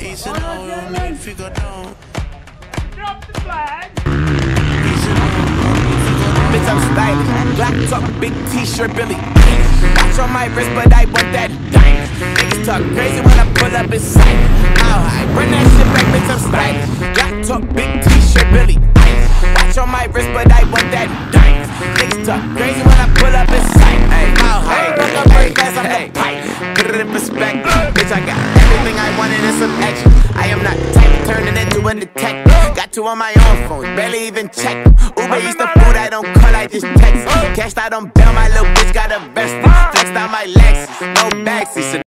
Easy now, you need figure down. Drop the flag. Bitch, I'm stylish. Black talk, big t-shirt, Billy. Watch on my wrist, but I want that dime. Niggas talk crazy when I pull up in sight. How high? Bring that shit back, bitch, I'm stylish. Black talk, big t-shirt, Billy. Watch on my wrist, but I I am not the type of turning into a detective. Got two on my own phone, barely even check. Uber eats the food, I don't call, I just text. Cashed out on bail, my little bitch got a vest. Flexed out my Lexus, no backseat.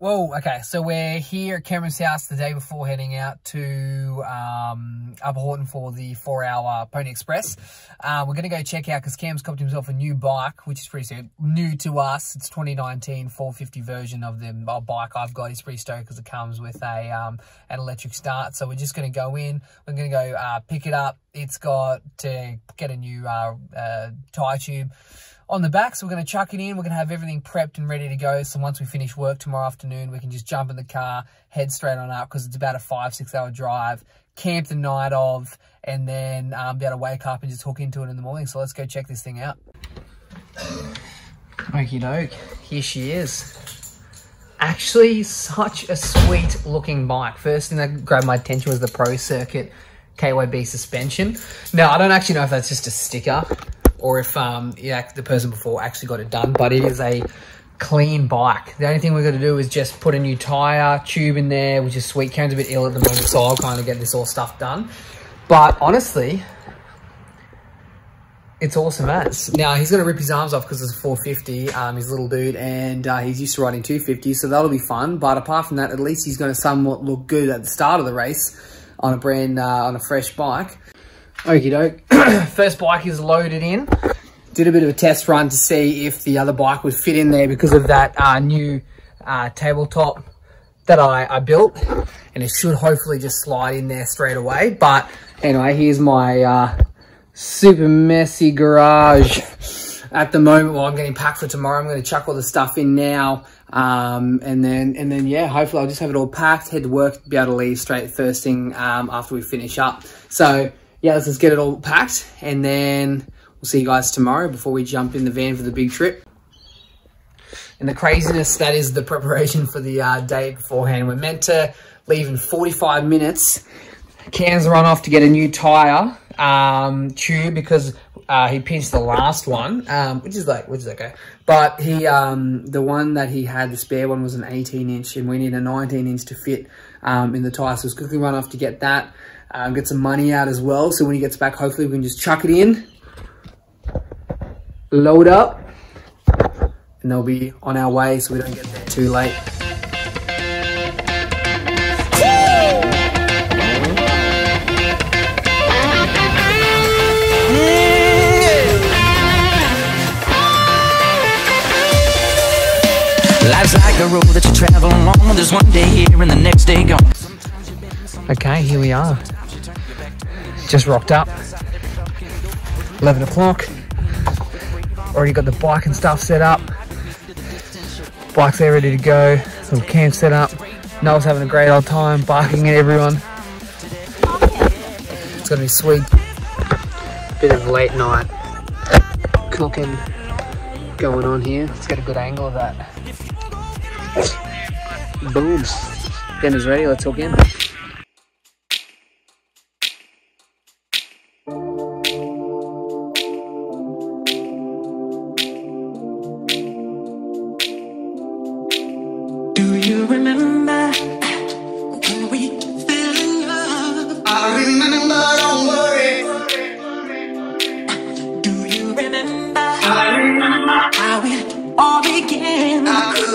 Whoa, okay, so we're here at Cameron's house the day before heading out to um, Upper Horton for the four hour Pony Express. Uh, we're going to go check out because Cam's copped himself a new bike, which is pretty. New to us. It's 2019 450 version of the uh, bike I've got. He's pretty stoked because it comes with a um, an electric start. So we're just going to go in. We're going to go uh, pick it up. It's got to get a new uh, uh, tyre tube on the back. So we're going to chuck it in. We're going to have everything prepped and ready to go. So once we finish work tomorrow afternoon, we can just jump in the car, head straight on up because it's about a five, six hour drive, camp the night of, and then um, be able to wake up and just hook into it in the morning. So let's go check this thing out. Okie doke. Here she is. Actually, such a sweet looking bike. First thing that grabbed my attention was the Pro Circuit KYB suspension. Now, I don't actually know if that's just a sticker or if um, yeah, the person before actually got it done, but it is a clean bike. The only thing we're going to do is just put a new tyre, tube in there, which is sweet. Karen's a bit ill at the moment, so I'll kind of get this all stuff done. But honestly, it's awesome as. Now, he's going to rip his arms off because it's a 450, um, he's a little dude, and uh, he's used to riding 250, so that'll be fun. But apart from that, at least he's going to somewhat look good at the start of the race on a brand, uh, on a fresh bike. Okie doke. First bike is loaded in. Did a bit of a test run to see if the other bike would fit in there because of that uh, new uh, tabletop that I, I built. And it should hopefully just slide in there straight away. But anyway, here's my uh, super messy garage at the moment while I'm getting packed for tomorrow. I'm going to chuck all the stuff in now. Um, and then, and then, yeah, hopefully I'll just have it all packed, head to work, be able to leave straight first thing um, after we finish up. So, yeah, let's just get it all packed and then we'll see you guys tomorrow before we jump in the van for the big trip. And the craziness that is the preparation for the uh, day beforehand. We're meant to leave in 45 minutes. Cam's run off to get a new tyre um, tube because uh, he pinched the last one, um, which is like, which is okay. But he, um, the one that he had, the spare one was an 18 inch and we need a 19 inch to fit um, in the tyre. So he's quickly run off to get that um, get some money out as well. So when he gets back, hopefully we can just chuck it in, load up, and they'll be on our way so we don't get there too late. Life's like a road that you travel along. There's one day here and the next day gone. Okay, here we are. Just rocked up. 11 o'clock. Already got the bike and stuff set up. Bike's there ready to go. Little camp set up. Noel's having a great old time barking at everyone. It's gonna be sweet. Bit of late night cooking going on here. Let's get a good angle of that. Boom. Dinner's ready, let's hook in.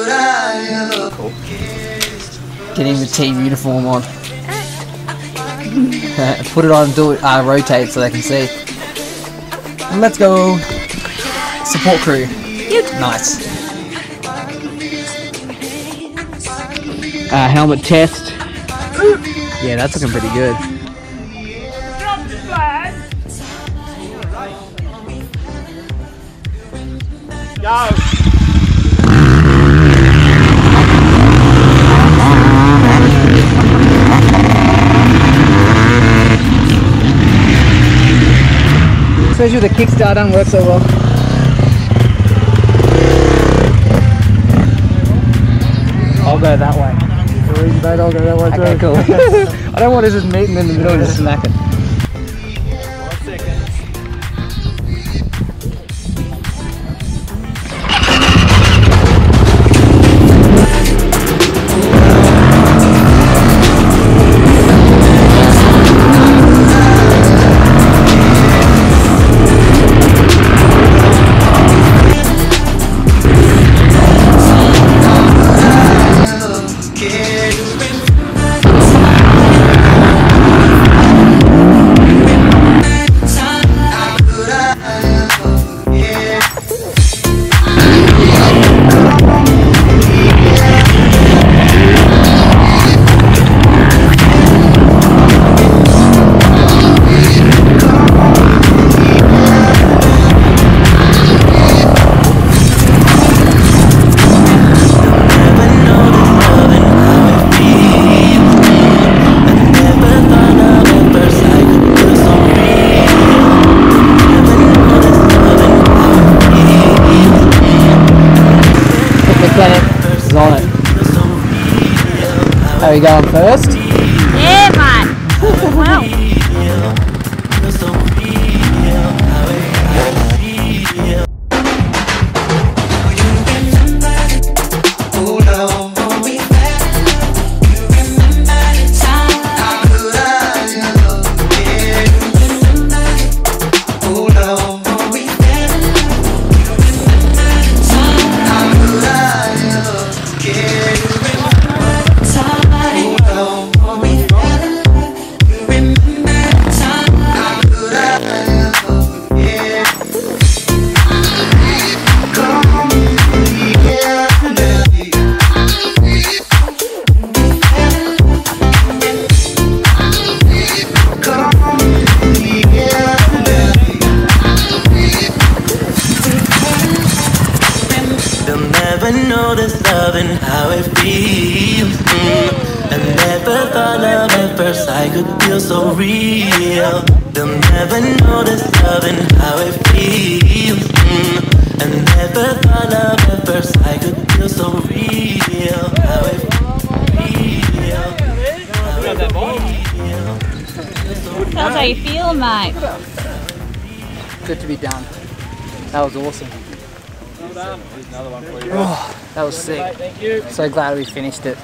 Ever Getting the team uniform on. Put it on, do it, uh, rotate so they can see. And let's go. Support crew. Nice. Uh, helmet test. Yeah, that's looking pretty good. Go. Especially the Kickstart, doesn't work so well. I'll go that way. I'll go that way Okay, cool. I don't want to just meet him in the middle and just smack it. You going first? Never know this love and how it feels. Mm. I never thought love at first I could feel so real. They'll never know this love and how it feels. Mm. I never thought love at first I could feel so real. How it real. that's how you feel, mate. Good to be done. That was awesome. Oh, that was sick. So glad we finished it.